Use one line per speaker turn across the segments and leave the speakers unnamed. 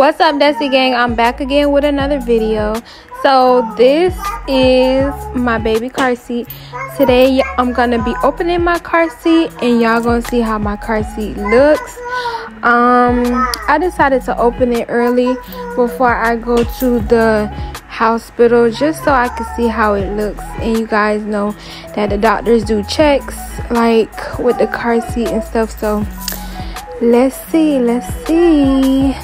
What's up, Dessy Gang? I'm back again with another video. So this is my baby car seat. Today I'm gonna be opening my car seat and y'all gonna see how my car seat looks. Um, I decided to open it early before I go to the hospital just so I can see how it looks and you guys know that the doctors do checks like with the car seat and stuff so let's see let's see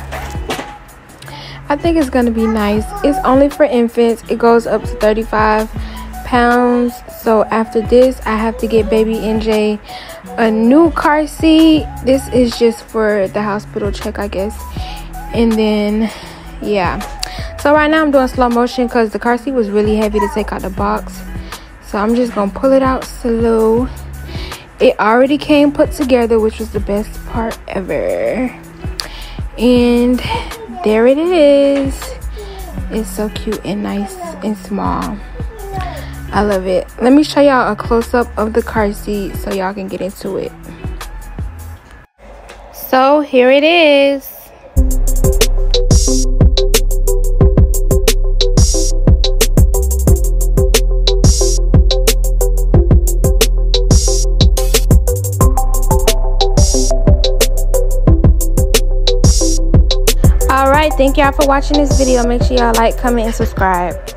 I think it's gonna be nice. It's only for infants. It goes up to 35 pounds. So after this, I have to get baby NJ a new car seat. This is just for the hospital check, I guess. And then, yeah. So right now I'm doing slow motion because the car seat was really heavy to take out the box. So I'm just gonna pull it out slow. It already came put together, which was the best part ever. And there it is. It's so cute and nice and small. I love it. Let me show y'all a close-up of the car seat so y'all can get into it. So here it is all right thank y'all for watching this video. Make sure y'all like comment and subscribe